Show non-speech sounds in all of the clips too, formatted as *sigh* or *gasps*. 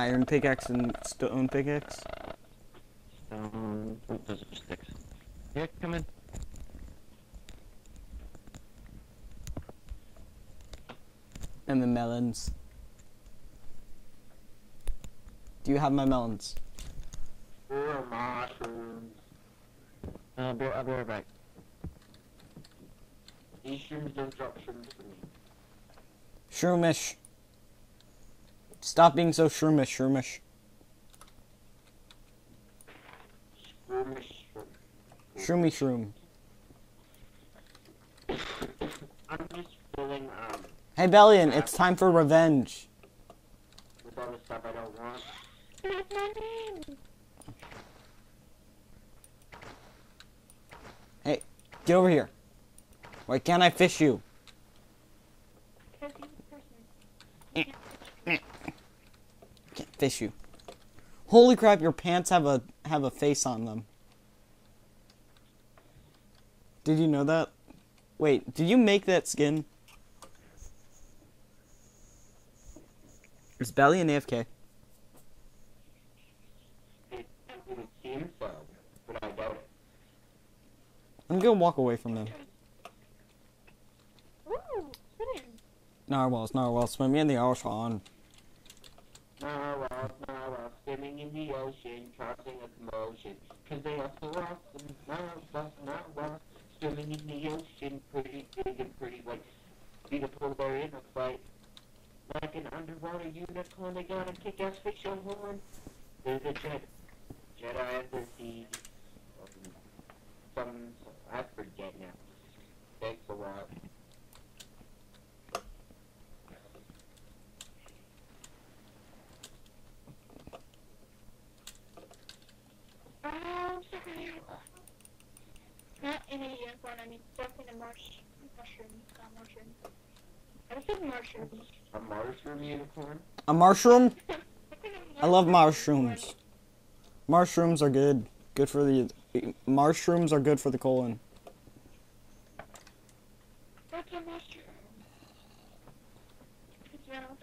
Iron pickaxe and stone pickaxe. Stone. Those are sticks. Yeah, come in. And the melons. Do you have my melons? Or mushrooms. Uh, I'll be, I'll be right back. These shrooms don't drop shrooms for me. Shroomish. Stop being so shroomish, shroomish. Shroomish shroom. Shroomy shroom. I'm just filling um Hey Bellion, it's time for revenge. with all the stuff I don't want. Hey, get over here. Why can't I fish you? Can't fish you. Holy crap, your pants have a have a face on them. Did you know that? Wait, did you make that skin? Is Belly an AFK? It, it would so, but I doubt it. I'm gonna walk away from them. Narwhals, narwhals, swim me in the ocean. Narwhals, narwhals, swimming in the ocean, a commotion. Cause they are so awesome. Narwhals, narwhals, swimming in the ocean, pretty big and pretty white. Beautiful, they're in a fight. Like an underwater unicorn, they got a kick-ass on horn. They're the Jedi, Jedi of the sea. Some, I forget now. Thanks a lot. Oh, sorry. Not in a unicorn, I mean in a marsh. Mushroom, mushroom. I said mushrooms. A mushroom unicorn? A mushroom? I love mushrooms. Mushrooms are good. Good for the mushrooms are good for the colon. What's a mushroom? It's round.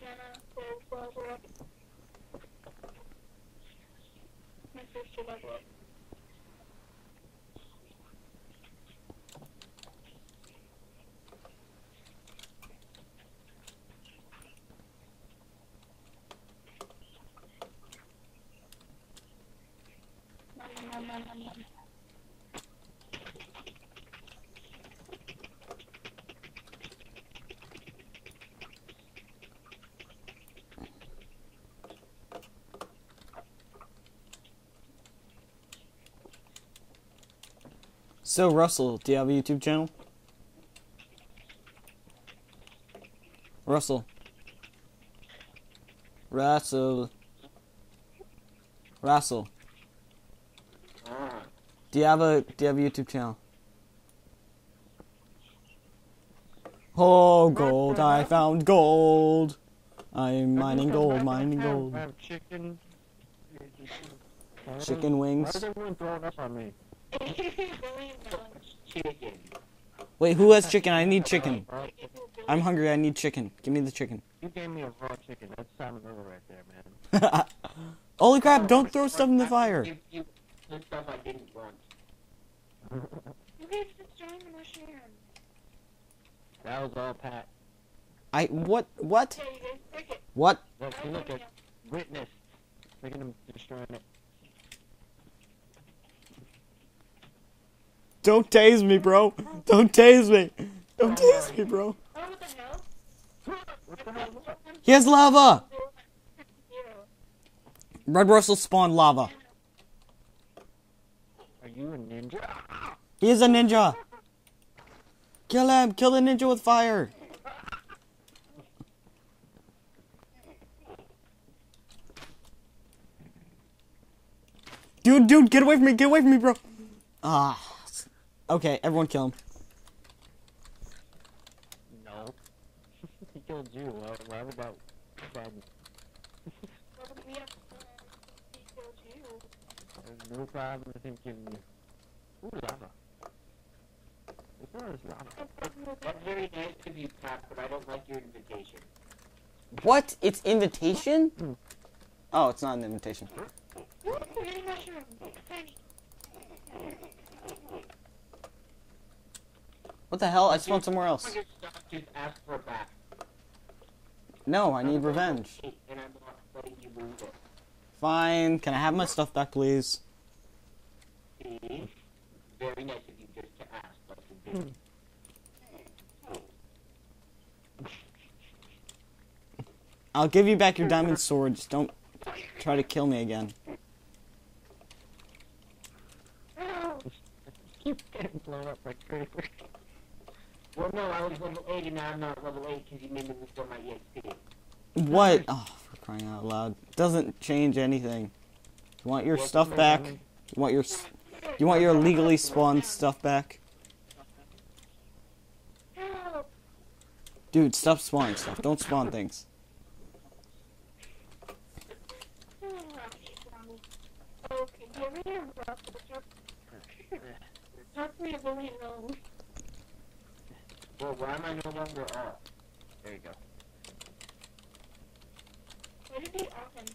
Jenna, gold level up. My sister level up. Nom, nom, nom, nom, nom. So Russell, do you have a YouTube channel? Russell. Russell. Russell. Ah, Do you have a do you have a YouTube channel? Oh gold, I found gold. I'm mining gold, mining I gold. have chicken. Chicken Why wings. is everyone throwing up on me? Wait, who has chicken? I need chicken. I'm hungry, I need chicken. Give me the chicken. you gave me a raw chicken. That's salmon river right there, man. Holy crap, don't throw stuff in the fire. Stuff I didn't want. You guys destroying the mushroom. That was all Pat. I what what? Okay, you guys. What? Look, look at witness. Look at him destroying it. Don't tase me, bro. Don't tase me. Don't tase me, bro. Oh, what the hell? What the hell? He has lava. Red Russell spawned lava. You a ninja? He is a ninja. Kill him. Kill the ninja with fire. Dude, dude, get away from me. Get away from me, bro. Ah. Okay, everyone kill him. No. *laughs* he killed you. Why would that problem? Well, we have to he killed you. There's no problem with him killing you. Ooh, lava. This No, it's not. That's very nice of you, Pat, but I don't like your invitation. What? It's invitation? Oh, it's not an invitation. What the hell? I spawned somewhere else. Just. No, I need revenge. Fine. Can I have my stuff back, please? Very nice of you just to ask, did. Hmm. I'll give you back your diamond sword. Just don't try to kill me again. Keep getting blown up like crazy. Well, no, I was level 80, and now I'm not level 8 because you made me restore my EXP. What? Oh, for crying out loud. Doesn't change anything. You want your stuff back? You want your you want your legally spawned stuff back? Dude, stop spawning stuff. Don't spawn things. Oh, Okay, do you ever hear Russell talk? Talk to me a billion dollars. Well, why am I no longer off? There you go. Why did he off him?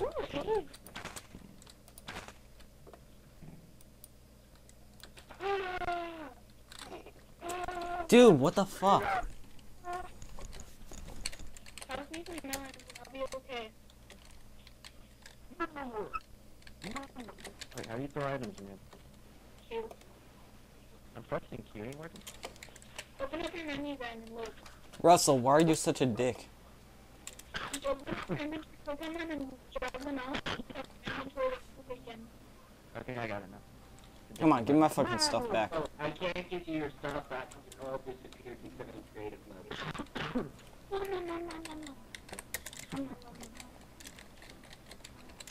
Ooh, hey. Ah. Ah. Dude, what the fuck? Pass me three melons and I'll be okay. Wait, how do you throw items in? Q. I'm pressing Q. Ain't working. Open up your menu then and look. Russell, why are you such a dick? Just open up your menu, click on them and drag them out. Inventory again. Okay, I got it now. Come on, give me my fucking stuff back. I can't give you your stuff back because it all disappeared because of creative mode. No, no, no, no, no.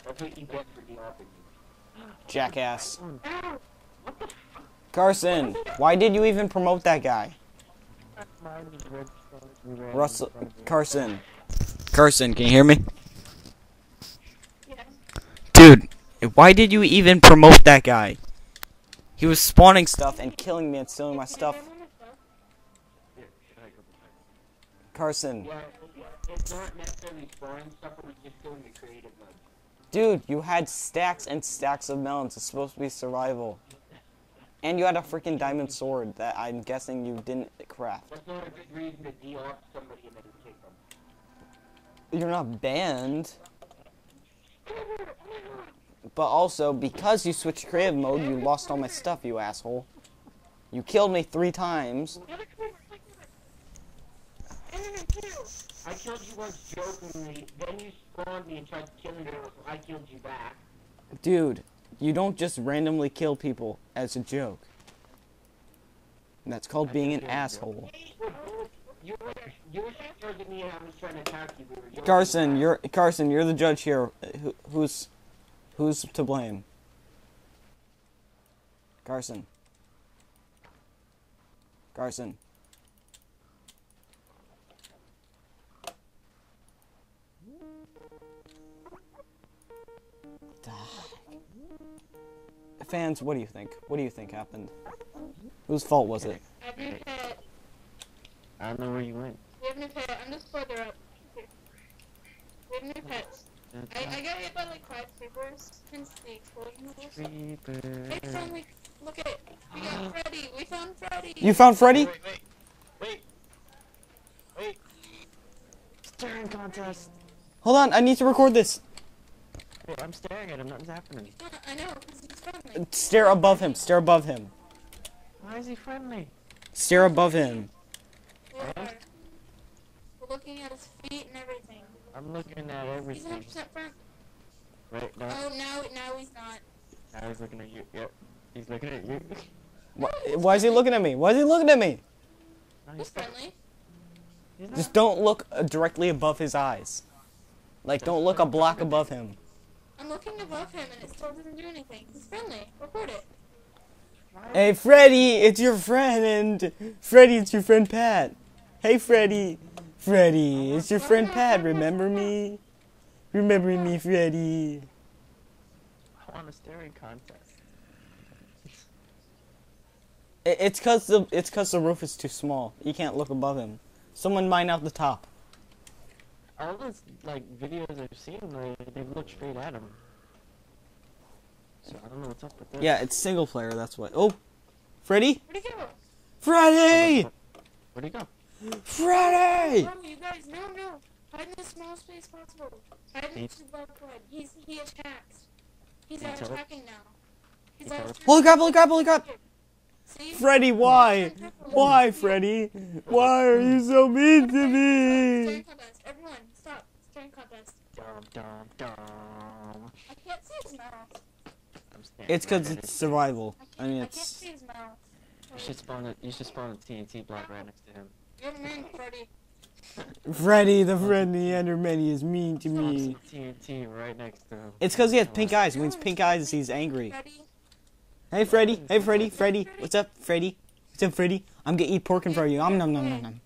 That's what you get for de-opping me. Jackass. Carson, why did you even promote that guy? Mine is redstone. We ran Russell, in front of it. Carson. Carson, can you hear me? Yes. Dude, why did you even promote that guy? He was spawning stuff and killing me and stealing my stuff. Carson, dude, you had stacks and stacks of melons. It's supposed to be survival. And you had a freaking diamond sword that I'm guessing you didn't craft. You're not banned. But also, because you switched creative mode, you lost all my stuff, you asshole. You killed me three times. The other corner, like that. And then two. I killed you once jokingly, then you spawned me and tried to kill me, I killed you back. Dude, you don't just randomly kill people as a joke. That's called being an asshole. You were, you were scared of me and I was trying to attack you. We were joking Carson, you're Carson, you're the judge here. Who, who's who's to blame? Carson. Carson. Fans, what do you think? What do you think happened? Whose fault was it? I have no pet. I don't know where you went. We have no pet. I'm just further up. Here. We have no pets. I, I got hit by like five creepers and snakes. Poison rules. Hey, Creeper. finally, look at it. We got *gasps* Freddy. We found Freddy. You found Freddy? Wait, wait, wait, wait. Staring contest. Hold on, I need to record this. Wait, I'm staring at him. Nothing's happening. Yeah, I know, because he's friendly. Uh, stare above him. Stare above him. Why is he friendly? Stare above him. We are. We're looking at his feet and everything. I'm looking at He's everything. 100% friend. Right now, Oh, no, now he's not. now he's looking at you. Yep, he's looking at you. Why, why is he looking at me? Why is he looking at me? He's he's friendly. Just don't look uh, directly above his eyes. Like, don't look a block above him. I'm looking above him and it still doesn't do anything. He's friendly. Record it. Hey, Freddy, it's your friend. Freddy, it's your friend Pat. Hey, Freddy. Freddy, it's your friend Pat. Remember me? Remember me, Freddy. I want a staring contest. It's cause the it's cause the roof is too small. You can't look above him. Someone mine out the top. All those like videos I've seen, like, they look straight at him. So I don't know what's up with this. Yeah, it's single player. That's what. Oh, Freddy, Where'd he go? Freddy, Where'd he go? Freddy. Bro, you guys, no, no. Hide in the smallest space possible. Hide in the blood blood. He's, he attacks. He's out attacking now. He's out attacking. Holy crap! Holy crap! Holy crap! See? Freddy, why? Why, Freddy? Why are you so mean to Staring me? contest. Everyone, stop. Staring contest. Dum dum dum. I can't see his mouth. I'm standing It's cause it's survival. I I can't, mean, I can't it's see his mouth. it. You should spawn a you should spawn a TNT block right next to him. You're mean, Freddy. Freddy the friendly Enderman is mean to me. TNT right next to him. It's cause he has pink eyes. When he's pink eyes, he's angry. Hey, Freddy. Hey, Freddy. Freddy. What's up, Freddy? What's up, Freddy? I'm gonna eat pork in front of you. Um, nom nom nom nom.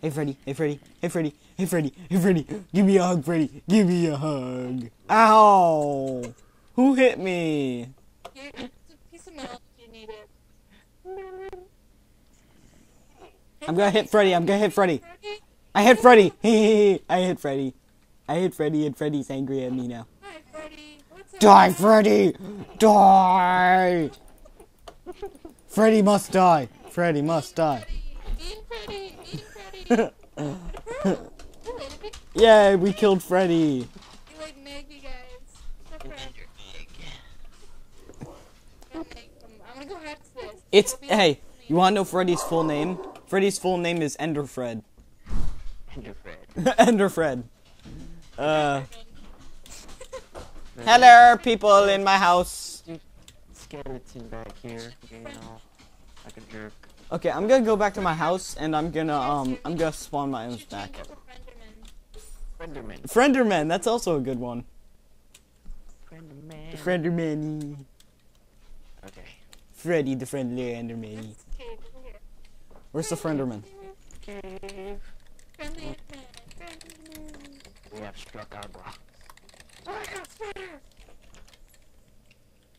Hey, Freddy. Hey, Freddy. Hey, Freddy. Hey, Freddy. Hey, Freddy. Give me a hug, Freddy. Give me a hug. Ow! Who hit me? It's a piece of milk. You need it. Hey, I'm gonna hit Freddy. I'm gonna hit Freddy. Freddy. I hit Freddy. *laughs* I hit Freddy. I hit Freddy, and Freddy's angry at me now. Hi, Freddy. Die, Freddy! Die! Freddy must die. Freddy must die. Eat Freddy. Freddy. *laughs* You laid a big- Yay, we killed Freddy. you laid an egg, you guys. Good Fred. Good egg. I'm gonna go hack this. It's hey, you wanna know Freddy's full name? Freddy's full name is Ender Fred. Ender Fred. *laughs* Ender Fred. Uh, hello, people in my house. Skeleton back here, you know, like a jerk. Okay, I'm gonna go back to my house and I'm gonna um I'm gonna spawn my own back. change it to Frenderman. Frienderman. Frienderman, that's also a good one. Frienderman. Frienderman. Okay. Freddy the friendly Enderman. That's cave over here. Where's the Frienderman? Cave. Friendly man. We have struck our block. Oh, I got spider.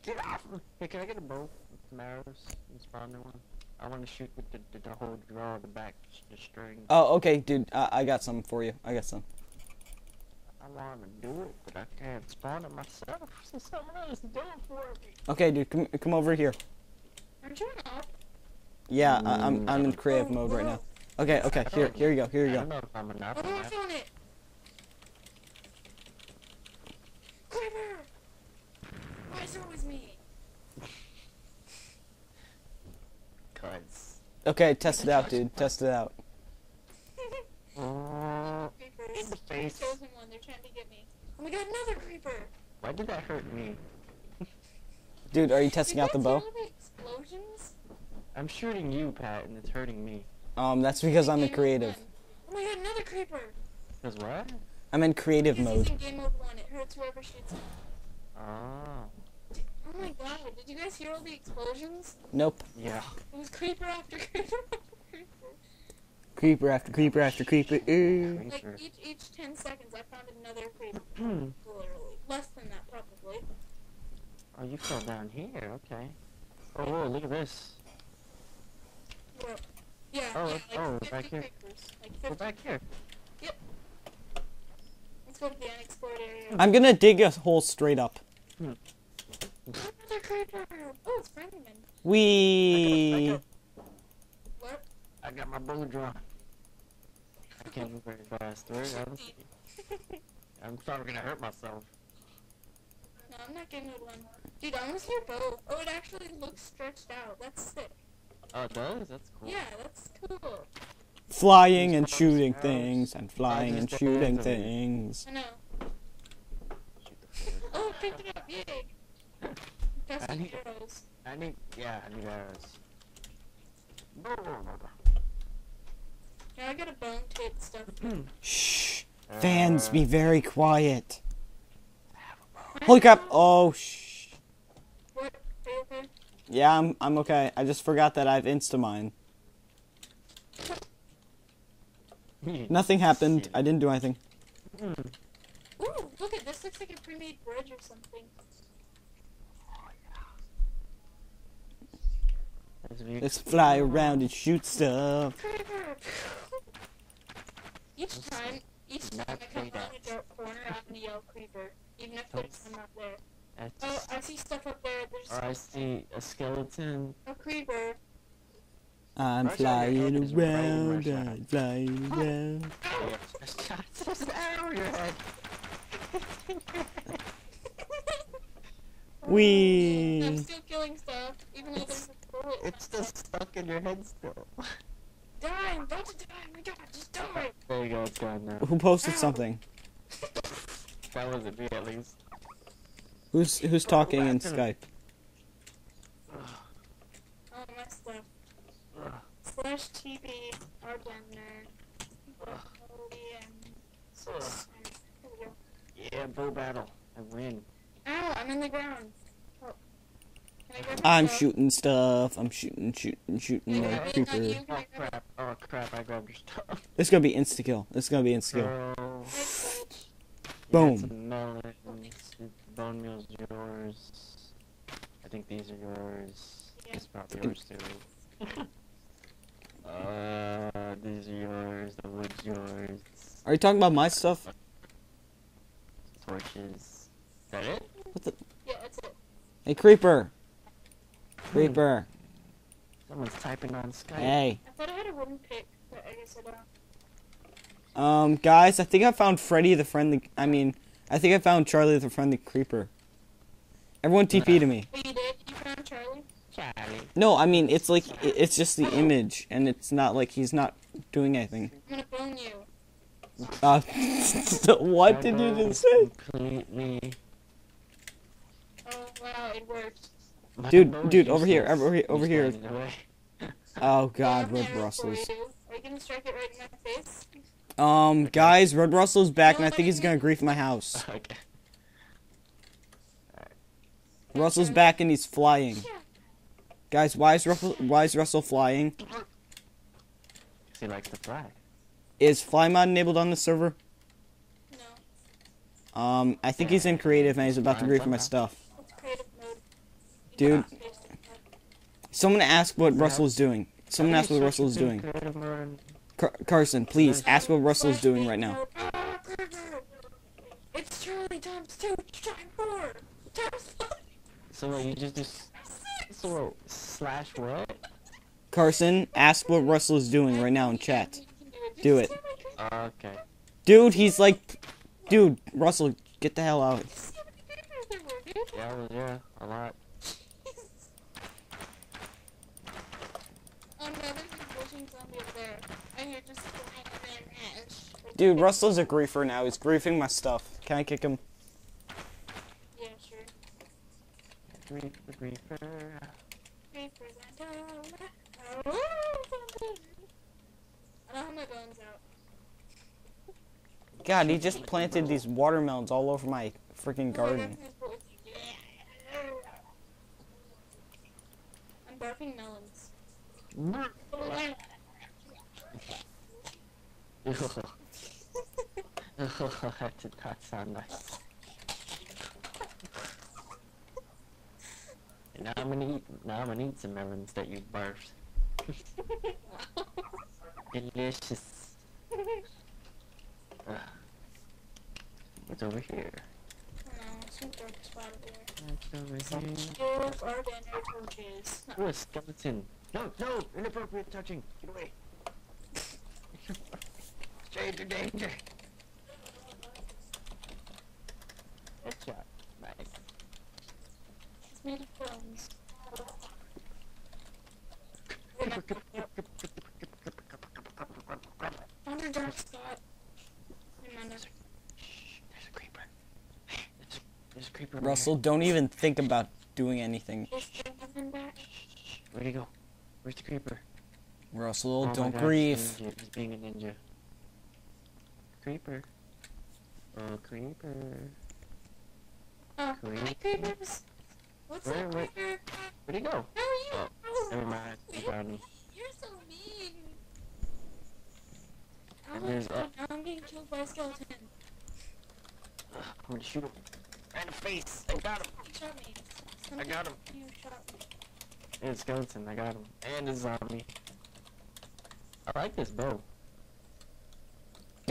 Get off! Hey, can I get a bow with some arrows and spawn one? I want to shoot with the, the, the whole draw of the back, just the string. Oh, okay, dude. I, I got some for you. I got some. I want to do it, but I can't spawn it myself, so *laughs* someone else do it for me. Okay, dude, come come over here. Aren't you an op? Yeah, I, I'm mm. I'm in creative mode right now. Okay, okay, here here you go, here you go. know if I'm enough. I found it. Creeper. Why is it always me? Okay, test it out, dude. Test it out. Oh, Creepers. *laughs* in the face. One. They're trying to get me. Oh my god, another creeper. Why did that hurt me? Dude, are you testing Did out the bow? guys hear the explosions? I'm shooting you, Pat, and it's hurting me. Um, that's because I'm in creative. Oh my god, another creeper. Cause what? I'm in creative Because mode. he's in game mode one. It hurts whoever shoots him. Oh. Oh my god, did you guys hear all the explosions? Nope. Yeah. It was creeper after *laughs* creeper after creeper. Creeper after creeper after creeper. Ooh. Like each each ten seconds, I found another creeper. *clears throat* Literally, less than that probably. Oh, you fell down here. Okay. Oh, whoa, look at this. Well, yeah, Oh, yeah, like oh, 50 back here. creepers. Like Go 50. back here. Let's go to the unexplored area. I'm gonna dig a hole straight up. Hmm. Another creeper. Oh, it's Frenderman. We. What? I got my bow drawn. I can't move very fast. Right? I'm, *laughs* I'm probably gonna hurt myself. No, I'm not getting good one. Dude, I want to see your bow. Oh, it actually looks stretched out. That's sick. Oh, it does? That's cool. Yeah, that's cool. Flying and shooting things, and flying and shooting things. I know. Shoot the first. Oh, picked it up. Yay. Got I need- arrows. I need, yeah, I need arrows. Blah. Yeah, I got a bone tape stuff. Shh. Fans, Uh, be very quiet. Holy crap! Oh, shh. What? Are you okay? Yeah, I'm I'm okay. I just forgot that I've Instamine. Hmm. Nothing happened. I didn't do anything. Ooh, look at This looks like a pre-made bridge or something. There's a view. Let's fly around and shoot stuff. *laughs* Each time, each time I come around a dark corner, I'm gonna yell creeper. Even if there's Oops. one up there. That's- Oh, I see stuff up there. There's Or I see a skeleton. a creeper. I'm Russia, flying is right in around, I'm flying around. *laughs* Oh, a shot. There's an arrow in your head. *laughs* *laughs* I'm still killing stuff, even though there's a bullet. It's my just stuck in your head still. Die! I'm about to die! Oh my god, just die! There you go, it's gone now. Who posted something? That wasn't me at least. Who's who's talking in Skype? Oh, my stuff. Slash TP, Ardenner, and... Ugh. Here we go. Yeah, bow battle. I win. Ow, I'm in the ground. Oh. I grab I'm stuff? shooting stuff. I'm shooting, shooting, shooting Can the creeper. Oh crap. Oh crap, I grabbed your stuff. This is gonna be insta kill. This is gonna be insta kill. Oh. Bro. Next Boom. Bone meal's yours. I think these are yours. Yeah. It's probably yours too. *laughs* uh, these are yours. The wood's yours. Are you talking about my stuff? Torches. Is that it? What the? Yeah, that's it. Hey, creeper. Creeper. Someone's typing on Skype. Hey. I thought I had a wooden pick, but I guess I don't. Um, guys, I think I found Freddy the friendly. I mean, I think I found Charlie the friendly creeper. Everyone TP to me. Oh, you did? You found Charlie? Charlie. No, I mean it's like it's just the image, and it's not like he's not doing anything. I'm gonna phone you. Uh, *laughs* what did you just say? Completely. Oh, wow, it worked. Dude, dude, over here, over here, over here. stand in the way. Oh God, have Red an arrow for Brussels. you. Are you gonna strike it right in my face? Um, guys, Red Russell's back, and I think he's gonna grief my house. *laughs* okay. Russell's back, and he's flying. Guys, why is Russell, why is Russell flying? 'Cause he likes to fly. Is fly mod enabled on the server? No. Um, I think he's in creative, and he's about to grief my stuff. It's creative mode. Dude. can. Someone ask what Russell's doing. Someone ask what Russell's doing. Creative mode. Car- Carson, please ask what Russell's Slash doing right now. mode. Creeper. It's Charlie times two times four times five. So what, you just do so slash what? Carson, ask what Russell's doing right now in chat. Do it. Did Do you it. see my creeper? Oh, okay. Dude, he's like, dude, Russell, get the hell out. See how many creepers there were, dude? Yeah, well, yeah, a lot. Oh no, there's a bushing zombie up there. I hear just flying around ash. Like, Dude, Russell's a griefer now. He's griefing my stuff. Can I kick him? Yeah, sure. Creeper, creeper. Creepers and down. Oh. I don't have my bones out. God, he just planted these watermelons all over my freaking Oh garden. God, these bullets. I'm barfing melons. Mm. Oh that did not sound nice. And now I'm gonna eat. Now I'm gonna eat some melons that you barfed. Delicious. What's over here? No, some dark spot over. What's over here? Give our dinner torches. Oh, a skeleton. No, no, inappropriate touching. Get away. Stranger danger. Headshot. Nice. It's made of bones. Found a dark spot. Remember. Shh, there's a creeper. There's a, there's a creeper. over Russell, don't even think about doing anything. Is there nothing back? here. Shh, Where'd he go? Where's the creeper? Russell, Oh don't gosh, grieve. ninja. He's being a ninja. Creeper. Oh, creeper. Oh, hi creepers. What's Where- up, where- creeper? Where'd he go? How are you? Oh, Never mind. He found me. You're so mean. Oh And my god, now I'm getting killed by a skeleton. *sighs* I'm gonna shoot him. Right in the face. I got him. You shot me. I got him. You shot me. And a skeleton. I got him. And a zombie. I like this bow.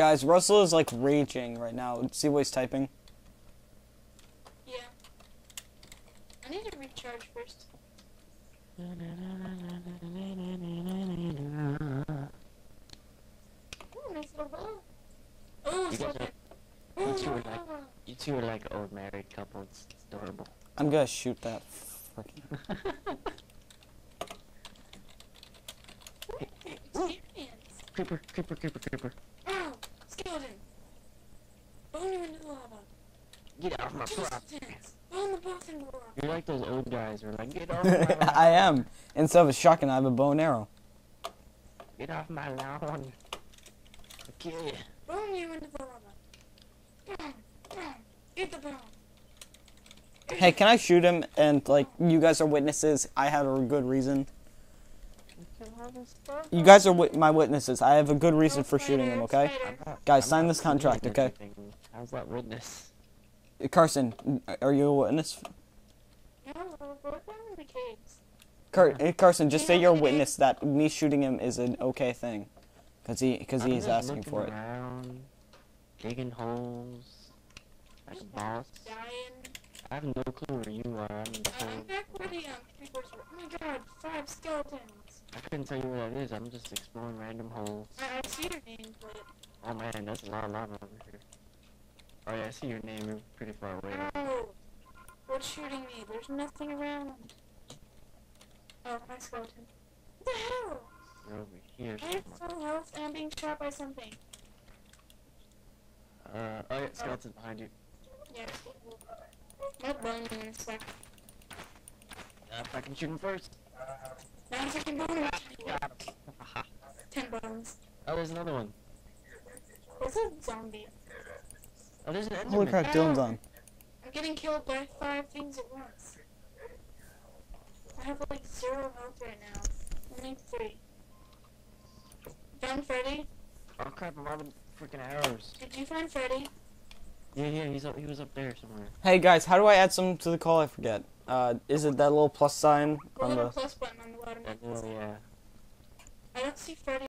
Guys, Russell is like raging right now. See what he's typing? Yeah. I need to recharge first. Ooh, nice little bow. Oh, You stop you Oh, two are like- You two are like old married couple. It's it's adorable. I'm gonna shoot that. Freaking. *laughs* Creeper, creeper, creeper, creeper. Oh, skeleton. Bone you into the lava. Get off my Two prop. skeletons. Bone them both into the lava. You're like those old guys who are like, get off my lawn. *laughs* I am. Instead of a shotgun, I have a bow and arrow. Get off my lawn. I'll kill you. Bone you into the lava. Boom, boom. Eat the bone. Hey, can I shoot him? And like, you guys are witnesses. I have a good reason. You guys are wi- my witnesses. I have a good reason for shooting him. Okay, Guys, sign this contract, okay? How's that witness? Carson, are you a witness? No, we're going in the caves. Car- eh, Carson, just say you're a witness that me shooting him is an okay thing, cause he, cause he's asking for it. Around, digging holes. Like a boss. Dying. I have no clue where you are. I'm in Uh, I'm back where the um, creepers were. Oh my god, five skeletons. I couldn't tell you where that is. I'm just exploring random holes. I, I see your name, but Oh man, that's a lot of lava over here. Oh yeah, I see your name. You're pretty far away. oh, what's shooting me? There's nothing around. Oh, my skeleton. What the hell? You're over here. I have full health and I'm being shot by something. Uh, oh yeah, skeleton behind you. Yeah. Nope, bone you in a sec. Uh, if I can shoot him first. Nine second bone. Got him. Ten bones. oh, there's another one. What's a zombie? Oh, there's an enderman. Holy crap, Dylan's on. I'm getting killed by five things at once. I have like zero health right now. Only three. Found Freddy? Oh crap, I'm out of freaking arrows. Did you find Freddy? Yeah, yeah, he's up. He was up there somewhere. Hey guys, how do I add some to the call? I forget. Uh, is it that little plus sign The on little the? plus button on the bottom. That little, yeah. I don't see Freddy